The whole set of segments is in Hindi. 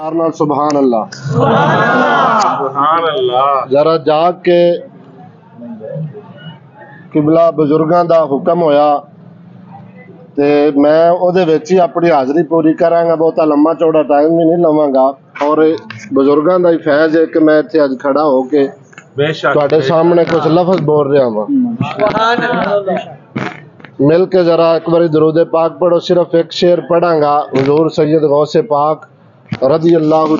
प्यार नाल सुभान अल्लाह ਸੁਭਾਨ ਅੱਲਾਹ ਜਰਾ ਜਾਗ ਕੇ ਕਿਬਲਾ ਬਜ਼ੁਰਗਾਂ ਦਾ ਹੁਕਮ ਹੋਇਆ ਤੇ ਮੈਂ ਉਹਦੇ ਵਿੱਚ ਹੀ ਆਪਣੀ ਹਾਜ਼ਰੀ ਪੂਰੀ ਕਰਾਂਗਾ ਬਹੁਤਾ ਲੰਮਾ ਚੌੜਾ ਟਾਈਮ ਵੀ ਨਹੀਂ ਲਵਾਂਗਾ ਔਰ ਬਜ਼ੁਰਗਾਂ ਦਾ ਹੀ ਫੈਜ਼ ਹੈ ਕਿ ਮੈਂ ਇੱਥੇ ਅੱਜ ਖੜਾ ਹੋ ਕੇ ਬੇਸ਼ੱਕ ਤੁਹਾਡੇ ਸਾਹਮਣੇ ਕੁਝ ਲਫ਼ਜ਼ ਬੋਲ ਰਿਹਾ ਹਾਂ मिल के जरा एक बार दरूद पाक पढ़ो सिर्फ एक शेर पढ़ांगा हजूर सैयद गौसे पाक रज़ी अल्लाह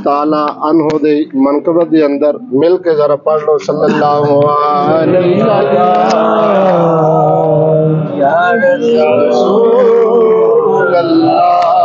अनहो दे मनकबत दे अंदर मिल के जरा पढ़ लो, सल्लल्लाहु अलैहि वसल्लम। अल्लाह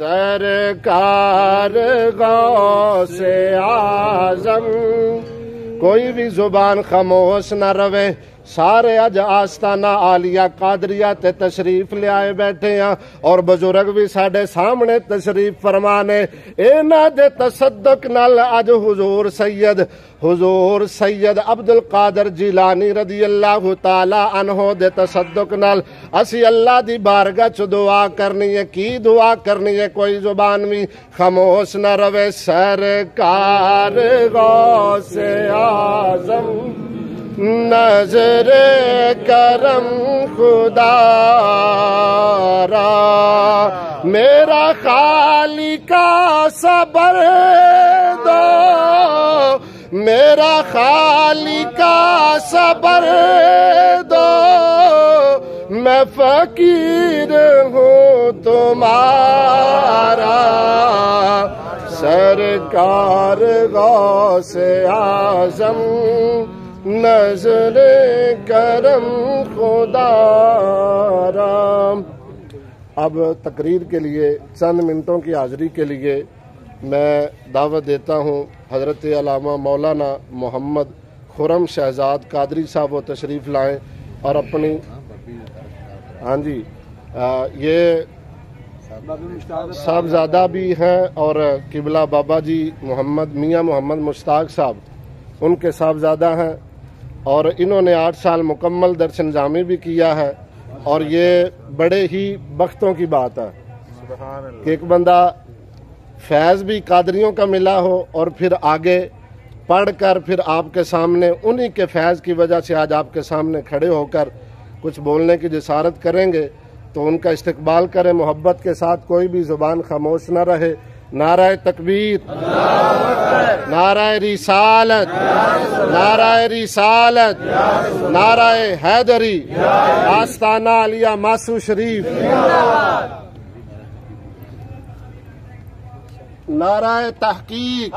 सरकार गौ से आज़म। कोई भी ज़ुबान खामोश न रवे सारे अज आस्ताना आलिया कादरिया ते तशरीफ़ लियाए बैठे हैं और बुज़ुर्ग भी साडे सामने तशरीफ़ फरमाने इन्हां दे तसद्दुक नाल अज हुजूर सैयद हुजूर सैयद अब्दुल कादर जिलानी रदी अल्लाह ताला अनहो दे तसद्दुक नाल असी अल्लाह दी बारगाह च दुआ करनी है की दुआ करनी है कोई ज़ुबान भी खामोश न रवे सरकार गौसे आज़म नज़र करम खुदारा, मेरा खाली का सबर दो, मेरा खाली का सबर दो, मैं फकीर हूँ तुम्हारा, सरकार गौ से आज़म नज़र करम खुदारा अब तकरीर के लिए चंद मिनटों की हाजिरी के लिए मैं दावत देता हूँ हज़रत अलामा मौलाना मोहम्मद खुरम शहजाद कादरी साहब व तशरीफ़ लाएँ और अपनी हाँ जी। आ, ये साहबजादा भी हैं और किबला बाबा जी मोहम्मद मियाँ मोहम्मद मुश्ताक साहब उनके साहबजादा हैं। और इन्होंने आठ साल मुकम्मल दर्शन जामी भी किया है और ये बड़े ही बख्तों की बात है कि एक बंदा फैज़ भी कादरियों का मिला हो और फिर आगे पढ़कर फिर आपके सामने उन्हीं के फैज़ की वजह से आज आपके सामने खड़े होकर कुछ बोलने की जसारत करेंगे तो उनका इस्तकबाल करें मोहब्बत के साथ कोई भी ज़ुबान खामोश न रहे। नाराय तकबीर। नाराय रिसालत। नाराय रिसालत। नाराय हैदरी। आस्ताना अलिया मासू शरीफ। नाराय तहकीक।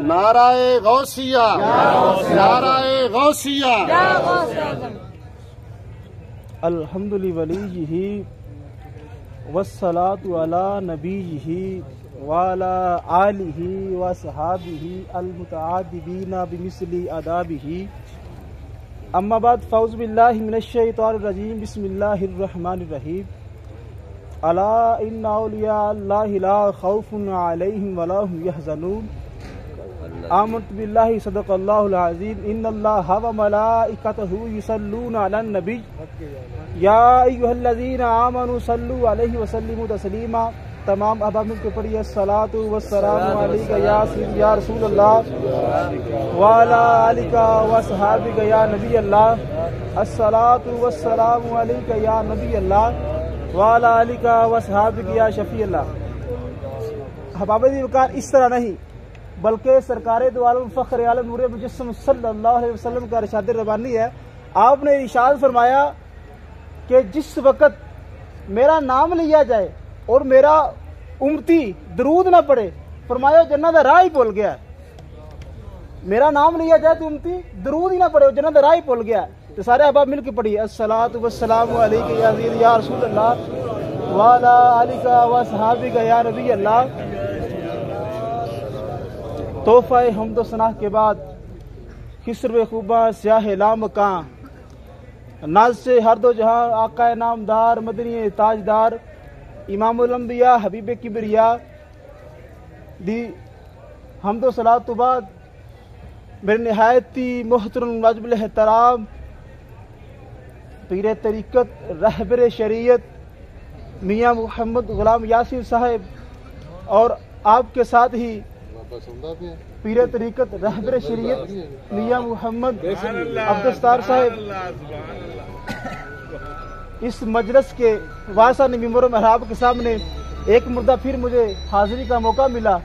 नाराय गौसिया। नाराय गौसिया। अल्हम्दुलिल्लाहि वस्सलातु नबी ही वाला आलिही व सहाबिही अलमुतआदिबीना बिमिसली अदाबिही। अम्मा ही फ़ौज़ बिल्लाहि मिनश अलाउलिया इन्ना अलैहिम वला यहज़नून। आमनतु बिल्लाहि सदक़ल्लाहुल अज़ीम इन्नल्लाहा व मलाइकतहु युसल्लूना अलन नबी या अय्युहल्लज़ीना आमनु सल्लु अलैहि व सल्लिमु तस्लीमा तमाम अहबाब के पढ़िए सलातु व सलामु अलैका या या रसूल अल्लाह व अला व सहाबिका या नबी अल्लाह अस्सलातु व सलामु अलैका या नबी अल्लाह व अला व सहाबिका या शफी अल्लाह हबाब वकार इस तरह नहीं बल्कि सरकार दो आलम फ़ख्र आलम नूर अलैहि वसल्लम का इरशाद रबानी है। आपने इरशाद फरमाया कि जिस वक़्त मेरा नाम लिया जाए और मेरा उमती दरूद ना पड़े, फरमाया जन्नत राह ही भूल गया मेरा नाम लिया जाए तो उमती दरूद ही ना पड़े, जन्नत राह ही भूल गया तो सारे अहबाब मिल के पढ़िए वस्सलामु अलैका या रसूल अल्लाह वाला आलिका व सहाबिका या नबी अल्लाह। तोहफ़ा हमद सना के बाद, खिसर खूबा, स्याह लाम का। नाज से हर दो जहाँ आका नामदार, मदनी ताजदार इमामुलम्बिया हबीब किबरिया, दी हमदो सलाह तो बाद, मेरे नहायती मोहतरम वाजबुल एहतराम, पीर तरीक़त, रहबर शरीयत, मियाँ मोहम्मद गुलाम यासिन साहब, और आपके साथ ही पीर तरीक़त, रहबर शरीयत, मियाँ मोहम्मद अब्दुस्तार साहब। इस मजलस के वासा नमीमर महराब के सामने एक मुर्दा फिर मुझे हाजिरी का मौका मिला।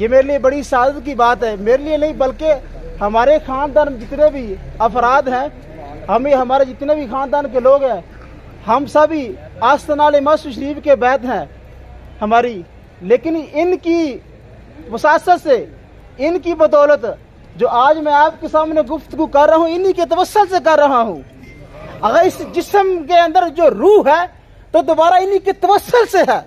ये मेरे लिए बड़ी सादत की बात है। मेरे लिए नहीं, बल्कि हमारे खानदान जितने भी अफराद हैं, हमें हमारे जितने भी खानदान के लोग हैं, हम सभी आस्तनाल मस्त शरीफ के बैत हैं, हमारी। लेकिन इनकी वसासत से, इनकी बदौलत जो आज मैं आपके सामने गुफ्तगु कर रहा हूँ, इन्हीं के तवसल से कर रहा हूँ। अगर इस जिस्म के अंदर जो रूह है तो दोबारा इन्हीं के तवसल से है।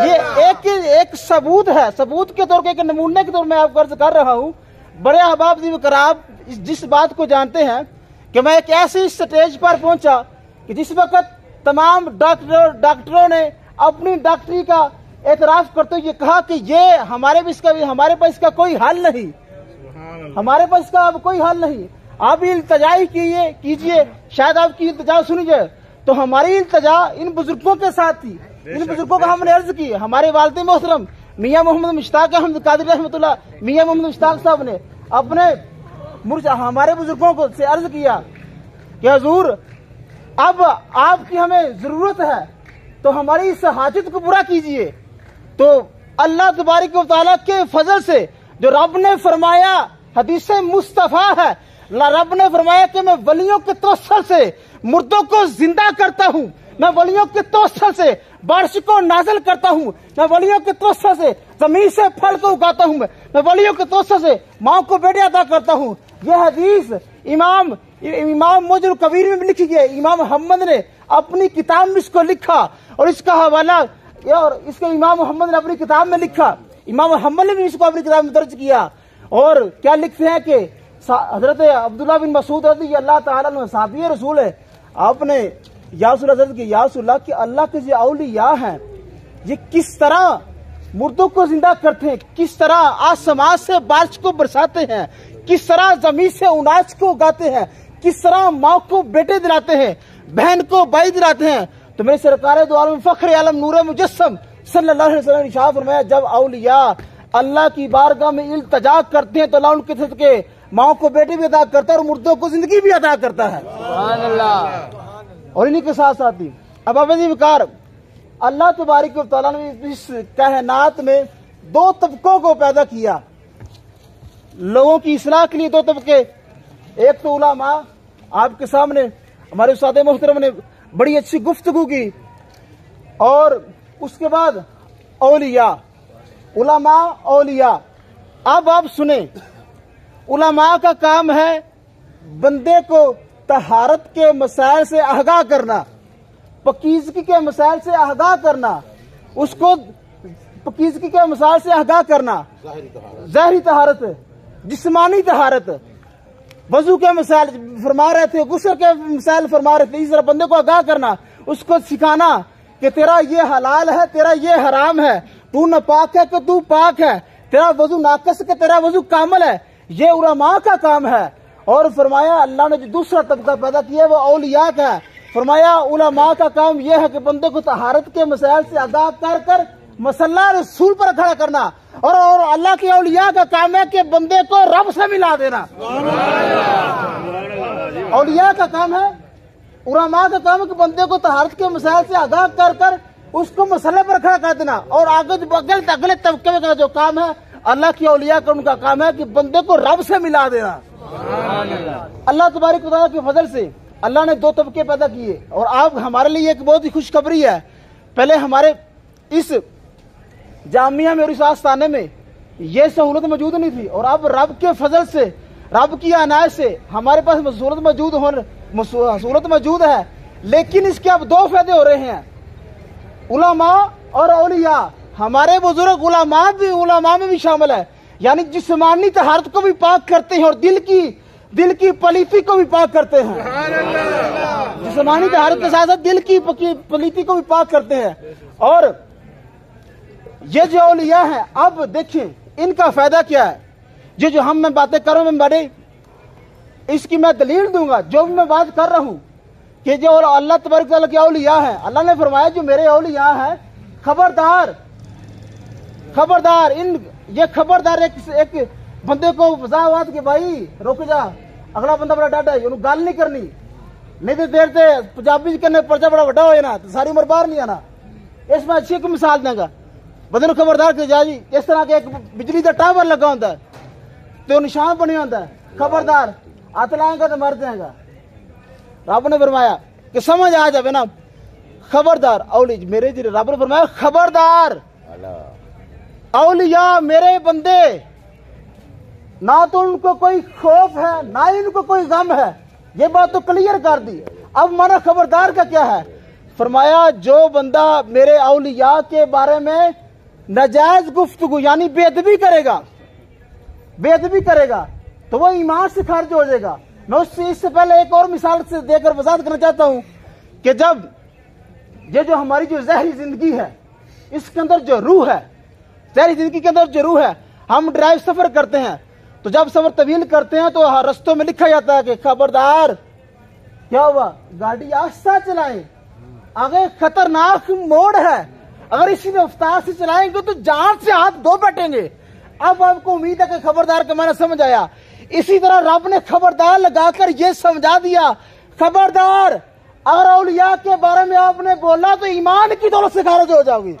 ये एक एक सबूत है। सबूत के तौर के एक नमूने के तौर में आप गर्ज कर रहा हूँ। बड़े अहबाब जी कराब जिस बात को जानते हैं कि मैं एक ऐसी स्टेज पर पहुँचा कि जिस वक्त तमाम डॉक्टर, डॉक्टरों ने अपनी डॉक्टरी का एतराफ करते हुए कहा कि ये हमारे भी इसका भी हमारे पास इसका कोई हल नहीं। हमारे पास इसका अब कोई हल नहीं। आप इल्तजाई कीजिए कीजिए। शायद आपकी इल्तजा सुनी जाए तो हमारी इल्तजा इन बुज़ुर्गों के साथ थी। इन बुज़ुर्गों का हमने अर्ज़ की हमारे वालद मोहतरम मियाँ मोहम्मद मुश्ताक अहमद कादिर रहमतुल्लाह मियाँ मोहम्मद मुश्ताक साहब ने अपने हमारे बुज़ुर्गों को से अर्ज़ किया कि हजूर अब आपकी हमें ज़रूरत है तो हमारी इस हाजत को पूरा कीजिए। तो अल्लाह तबारक वाली के फजल से जो रब ने फरमाया, हदीस मुस्तफ़ा है रब ने फरमाया कि मैं वलियों के तोसल से मुर्दों को ज़िंदा करता हूँ, मैं वलियों के तोसल से बारिश को नाजल करता हूँ, मैं वलियों के तोसल से ज़मीन से फल को उगाता हूँ, मैं वलियों के तोसल से माँ को बेटे अदा करता हूँ। यह हदीस इमाम इमाम मोजुल कबीर में लिखी गई इमाम मोहम्मद ने अपनी किताब में इसको लिखा और इसका हवाला और इसके इमाम मोहम्मद ने अपनी किताब में लिखा। इमाम मोहम्मद ने भी इसको अपनी किताब में दर्ज किया। और क्या लिखते हैं कि हज़रत अब्दुल्ला बिन मसूद रज़ी अल्लाह साफी रसूल है। आपने यासुल हज़रत की यासुल्ला कि अल्लाह के जो अलिया हैं। ये किस तरह मुर्दों को ज़िंदा करते हैं? किस तरह आज समाज से बारिश को बरसाते हैं? किस तरह ज़मीन से अनाज को उगाते हैं? किस तरह माँ को बेटे दिलाते हैं? बहन को भाई दिलाते हैं? तो मेरे सरकार दो आलम फख्र आलम नूर मुजस्म सल्लल्लाहु फरमाया जब अलिया अल्लाह की बारगाह में इल्तजा करते हैं तो अल्लाह उनके सदके माओ को बेटे भी अदा करता है और मुर्दों को ज़िंदगी भी अदा करता है। और इन्हीं के साथ साथ ही अब अवैधी विकार अल्लाह तबारिक ने इस कहनात में दो तबकों को पैदा किया। लोगों की इसलाह के लिए दो तबके। एक तो उलामा आपके सामने हमारे उस्ताद मोहतरम ने बड़ी अच्छी गुफ्तगु की। और उसके बाद औलिया उलामा औलिया। अब आप सुने उलमा का काम है बंदे को तहारत के मसाइल से आगाह करना पकीजगी के मसाइल से आगाह करना उसको पकीजगी के मसाइल से आगाह करना। जहरी तहारत। जिसमानी तहारत। वज़ू के मसाइल फरमा रहे थे गुस्से के मसाइल फरमा रहे थे? इस तरह बंदे को आगाह करना, उसको सिखाना कि तेरा ये हलाल है, तेरा ये हराम है, तू न पाक है कि तू पाक है, तेरा वज़ू नाकस के तेरा वज़ू कामल है? ये उलमा का काम है। और फरमाया, अल्लाह ने जो दूसरा तबका पैदा किया वो औलिया का है। फरमाया, उलमा का काम यह है कि बंदे को तहारत के मसाइल से आगाह कर कर मसल्ला रसूल पर खड़ा करना और और अल्लाह की औलिया का काम है कि बंदे को रब से मिला देना। औलिया का काम है उलमा का काम है कि बंदे को तहारत के मसाइल से आगाह कर कर उसको मसले पर खड़ा कर देना। और आगे अगले अगले तबके का जो काम है, अल्लाह की औलिया का उनका काम है कि बंदे को रब से मिला देना। अल्लाह तबारक के फजल से अल्लाह ने दो तबके पैदा किए। और आप, हमारे लिए एक बहुत ही खुशखबरी है। पहले हमारे इस जामिया में और इस आस्थाने में ये सहूलत मौजूद नहीं थी। और अब रब के फजल से रब की अनाज से हमारे पास सहूलत मौजूद हो सहूलत मौजूद है। लेकिन इसके अब दो फ़ायदे हो रहे हैं। उलमा और औलिया हमारे बुज़ुर्ग उलमा भी उलमा में भी शामिल है। यानी जिस्मानी तहारत को भी पाक करते हैं और दिल की दिल की पलीती को भी पाक करते हैं। जिस्मानी तहारत के साथ साथ दिल की पलीती को भी पाक करते हैं। और ये जो औलिया है, अब देखिए, इनका फ़ायदा क्या है? ये जो हम मैं बातें कर रहा हूँ मैं बड़े। इसकी मैं दलील दूँगा, जो भी मैं बात कर रहा हूँ, कि जो अल्लाह तबारक के औलिया है, अल्लाह ने फरमाया, जो मेरे औलिया है, खबरदार खबरदार, इन, ये खबरदार एक एक बंदे को वजाहत कि भाई, रुक जा, अगला बंदा बड़ा डाटा है उन्हें गल नहीं करनी। नहीं तो देर से पंजाबी कन्नै पर्चा बड़ा बड़ा हो तो सारी उम्र बाहर नहीं आना। इसमें अच्छी एक मिसाल देगा। बंदे ਨੂੰ खबरदार कि जा जी इस तरह के एक बिजली का टावर लगा ਹੁੰਦਾ ਹੈ ਤੇ ਉਹ ਨਿਸ਼ਾਨ ਬਣਿਆ ਹੁੰਦਾ ਹੈ ਖਬਰਦਾਰ ਹੱਥ ਲਾਏਗਾ तो मर जाएगा रब ने फरमाया कि समझ आ जावे ना खबरदार औली मेरे जी रब ने फरमाया खबरदार औलिया मेरे बंदे ना तो उनको कोई खौफ है ना ही उनको कोई गम है ये बात तो क्लियर कर दी अब माना खबरदार का क्या है फरमाया जो बंदा मेरे औलिया के बारे में नाजायज गुफ्तगु, यानी बेदबी करेगा। बेदबी करेगा तो वो ईमान से खारिज हो जाएगा। मैं उससे, इससे पहले एक और मिसाल से देकर वजाहत करना चाहता हूँ कि जब ये जो हमारी जो जहरी ज़िंदगी है, इसके अंदर जो रूह है, जहरी ज़िंदगी के अंदर जो रूह है, हम ड्राइव सफ़र करते हैं। तो जब सफ़र तवील करते हैं तो रस्तों में लिखा जाता है कि खबरदार, क्या हुआ? गाड़ी आस्था चलाएँ। आगे खतरनाक मोड़ है। अगर इसी रफ्तार से चलाएँगे तो जान से हाथ धो बैठेंगे अब आपको उम्मीद है कि खबरदार का मैंने समझ आया। इसी तरह रब ने खबरदार लगाकर ये समझा दिया, खबरदार, अगर औलिया के बारे में आपने बोला तो ईमान की दौलत से खारिज हो जाओगी।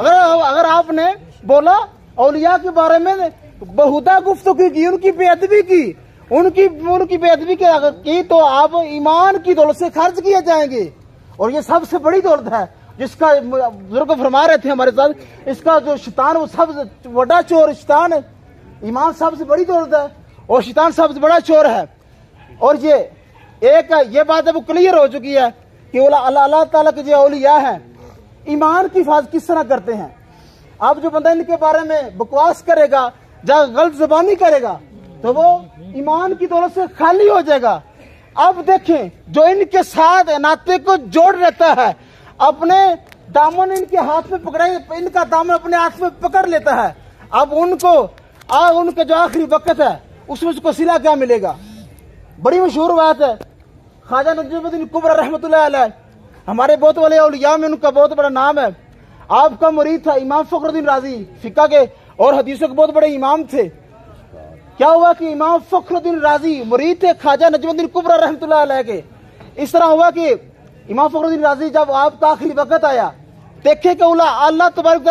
अगर अगर आपने बोला औलिया के बारे में बहुधा गुफ्तगू की उनकी बेअदबी की, उनकी उनकी बेअदबी की तो आप ईमान की दौलत से खर्च किए जाएँगे। और ये सबसे बड़ी दौलत है। जिसका बुज़ुर्ग फरमा रहे थे हमारे साथ, इसका जो शैतान, वो सब बड़ा चोर शैतान ईमान सबसे बड़ी दौलत है और शैतान सबसे बड़ा चोर है। और ये, एक ये बात अब क्लियर हो चुकी है कि अल्लाह अल्लाह के जो औलिया है, ईमान की हिफाजत किस तरह करते हैं? अब जो बंदा इनके बारे में बकवास करेगा, या गलत जबानी करेगा तो वो ईमान की दौलत से खाली हो जाएगा। अब देखें, जो इनके साथ नाते को जोड़ रहता है अपने दामन इनके हाथ में पकड़े इनका दामन अपने हाथ में पकड़ लेता है। अब उनको, आ, उनका जो आखिरी वक्त है, उसमें उसको सिला क्या मिलेगा? बड़ी मशहूर बात है। ख्वाजा नजमुद्दीन कुबरा अलैह, हमारे बहुत वाले औलिया में उनका बहुत बड़ा नाम है। आपका मुरीद था इमाम फखरुद्दीन राज़ी, फिका के, और हदीसों के बहुत बड़े इमाम थे। क्या हुआ कि इमाम फखरुद्दीन राज़ी मुरीद थे ख्वाजा नजमुद्दीन कुबरा अलैह के? इस तरह हुआ कि इमाम फखरुद्दीन राज़ी जब आपका आखिरी वक्त आया, देखे कि अल्लाह तबारक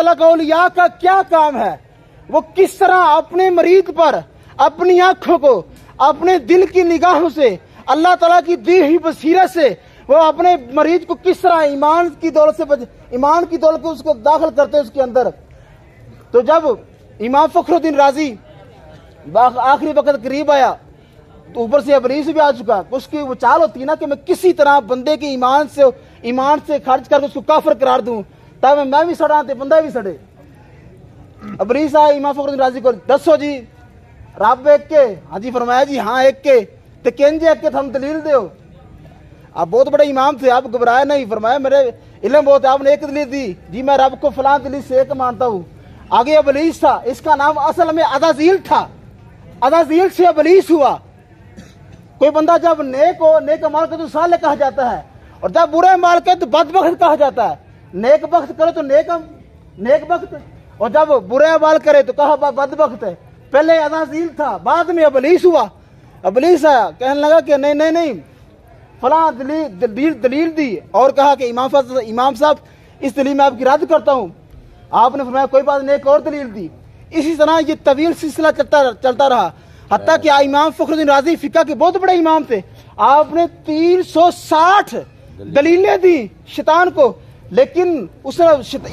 का क्या काम है? वो किस तरह अपने मरीद पर, अपनी आँखों को, अपने दिल की निगाहों से, अल्लाह तला की दी हुई बसीरत से, वो अपने मरीज़ को किस तरह ईमान की दौलत से ईमान की दौलत उसको दाखिल करते हैं उसके अंदर? तो जब इमाम फखरुद्दीन राज़ी आखिरी वक्त करीब आया तो ऊपर से अबलीस भी आ चुका। उसकी वो चाल होती है ना कि मैं किसी तरह बंदे के ईमान से ईमान से खर्च करके उसको काफर करार दूँ, ताकि मैं भी सड़ा तो बंदा भी सड़े। अबलीस आया इमाम फखरुद्दीन राज़ी को दसो जी, रब एक के हाँ जी फरमाया जी हाँ एक के तो केंजे एक के थम दलील दो आप बहुत बड़े इमाम थे, आप घबराए नहीं, फरमाया मेरे इलम बहुत आपने एक दलील दी। जी, मैं रब को फलां दलील से एक मानता हूँ। आगे अबलीस था, इसका नाम असल में अदाजील था। अदाजील से अबलीस हुआ। कोई बंदा जब नेक हो, नेक माल करे तो साले कहा जाता है। और जब बुरे माल करे तो बदबख्त कहा जाता है। नेक बख्त करे तो नेक नेक बख्त। और जब बुरे माल करे तो कहा बदबख्त है। पहले अदाजील था, बाद में अबलीस हुआ। अबलीस आया, कहने लगा कि नहीं नहीं नहीं। फला दलील दलील दलील दी। और कहा कि इमाम इमाम साहब, इस दलील में आपकी रद्द करता हूँ। आपने फरमाया, कोई बात नहीं, एक और दलील दी। इसी तरह ये तवील सिलसिला चलता चलता रहा। हत्या कि इमाम फखरुद्दीन राज़ी फिका के बहुत बड़े इमाम थे। आपने 360 दलीलें। दी शैतान को लेकिन उस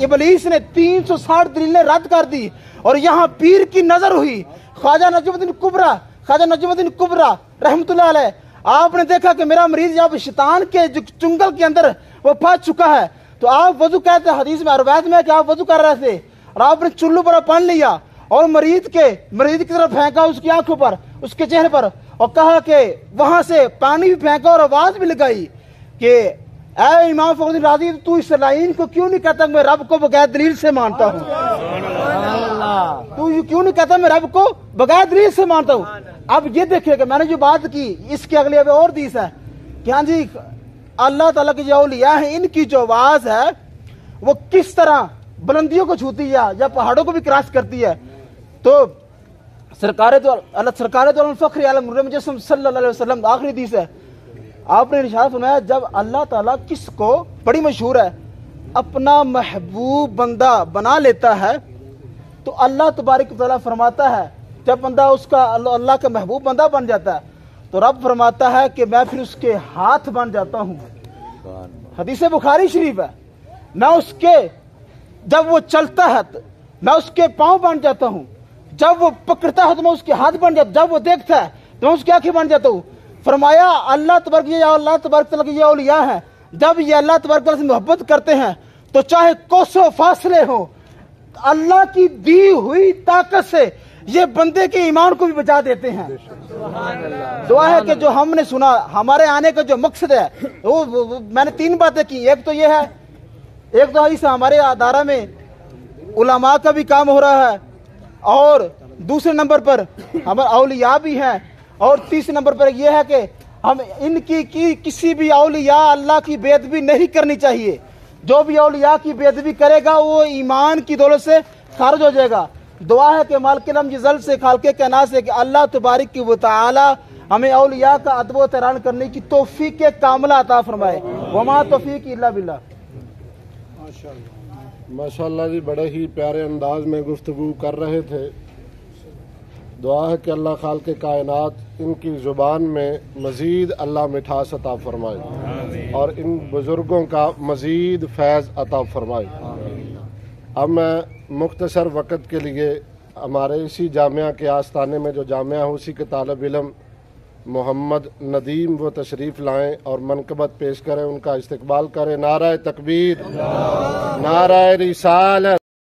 इबलीस ने 360 दलीलें रद्द कर दी और यहाँ पीर की नज़र हुई। ख्वाजा नजमुद्दीन कुबरा ख्वाजा नजमुद्दीन कुबरा अलैह आपने देखा कि मेरा मरीज़ जब शैतान के चुंगल के अंदर वो फंस चुका है। तो आप वज़ू कहते हदीस में अरवैत में कि आप वज़ू कर रहे थे और आपने चुल्लू पर पढ़ लिया। और मरीज़ के, मरीज़ की तरफ़ फेंका उसकी आँखों पर, उसके चेहरे पर, और कहा कि वहाँ से पानी भी फेंका और आवाज़ भी लगाई कि इमाम फखरुद्दीन राज़ी, तू इस लाइन को क्यों नहीं कहता? मैं रब को बगैर दलील से मानता हूँ। तू क्यों नहीं कहता मैं रब को बगैर दलील से मानता हूँ? अब ये देखिएगा मैंने जो बात की, इसके अगले अब और दीस है। कि हाँ जी, अल्लाह तला की जो औलिया है, इनकी जो आवाज़ है, वो किस तरह बुलंदियों को छूती है या पहाड़ों को भी क्रॉस करती है? तो सरकार तो अल्लाह सरकार तो फख्र आलम वसल्लम आखिरी हदीस है। आपने निशान सुनाया जब अल्लाह ताला किसको बड़ी मशहूर है, अपना महबूब बंदा बना लेता है तो अल्लाह तबारक ताला फरमाता है, जब बंदा उसका अल्लाह का महबूब बंदा बन जाता है तो रब फरमाता है कि मैं फिर उसके हाथ बन जाता हूँ। हदीस बुखारी शरीफ है। मैं उसके, जब वो चलता है तो मैं उसके पाँव बन जाता हूँ। जब वो पकड़ता है तो मैं उसके हाथ बन जाता जब वो देखता है तो मैं उसकी आँखें बन जाता हूँ। फरमाया अल्लाह तबरक ये अल्लाह तबरक तला ये औलिया है। जब ये अल्लाह तबरक से मोहब्बत करते हैं तो चाहे कोसों फासले हो अल्लाह की दी हुई ताकत से ये बंदे के ईमान को भी बचा देते हैं। दुआ है कि जो हमने सुना हमारे आने का जो मकसद है वो, वो, वो मैंने तीन बातें की एक तो ये है एक तो इस हमारे अदारा में उलमा का भी काम हो रहा है और दूसरे नंबर पर हमारे अलिया भी हैं, और तीसरे नंबर पर यह है कि हम इनकी की किसी भी अलिया अल्लाह की बेदबी नहीं करनी चाहिए। जो भी अलिया की बेदबी करेगा, वो ईमान की दौलत से खारिज हो जाएगा। दुआ है कि मालकलम जल से खालके के ना से कि अल्लाह तबारिक की वाली हमें अलिया का अदब तरान करने की तोफ़ी के कामला अता फरमाए। वमा तोफ़ी इल्ला बिल्ला माशाल्लाह। जी बड़े ही प्यारे अंदाज में गुफ्तु कर रहे थे। दुआ है कि अल्लाह खाल के कायनात इनकी ज़ुबान में मज़ीद अल्लाह मिठास अता फरमाए। और इन बुज़ुर्गों का मज़ीद फैज़ अता फरमाए। अब मैं मुख्तसर वक़्त के लिए हमारे इसी जामिया के आस्थाने में जो जामिया है उसी के तालब इलम मोहम्मद नदीम वो तशरीफ़ लाएँ और मनकबत पेश करें, उनका इस्तबाल करें। नारा तकबीर नारा रिसालत